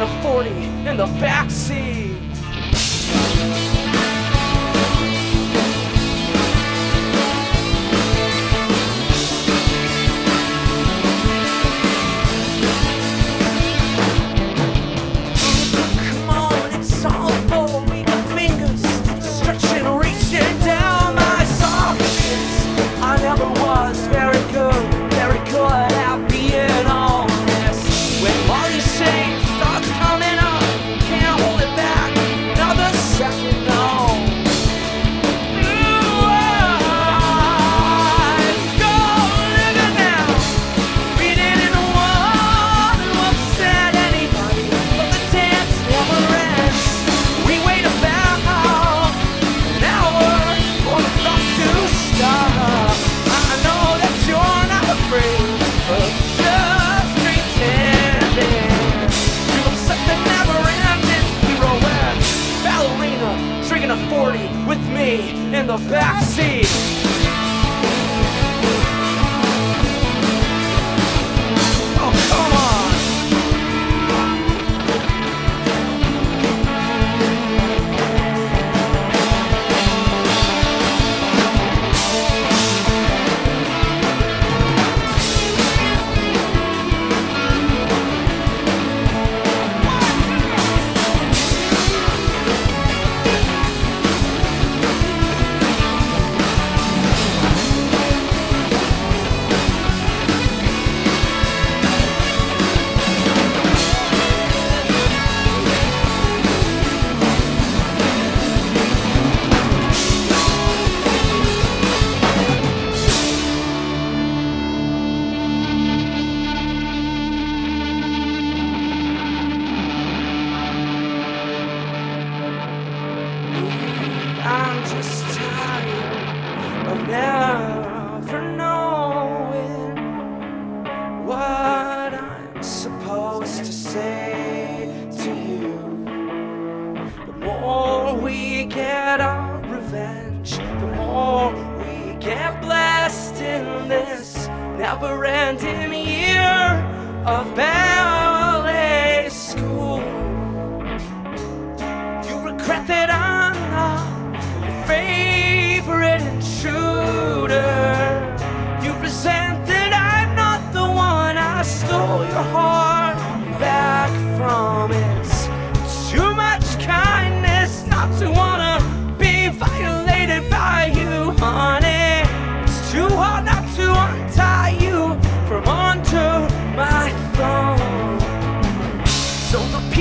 In a 40 in the backseat. A 40 with me in the backseat. never knowing what I'm supposed to say to you. The more we get our revenge, the more we get blessed in this never ending year of ballet school. You regret that I'm not your favorite and true.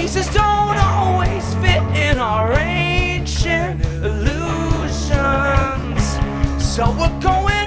pieces don't always fit in our ancient illusions. So we're going.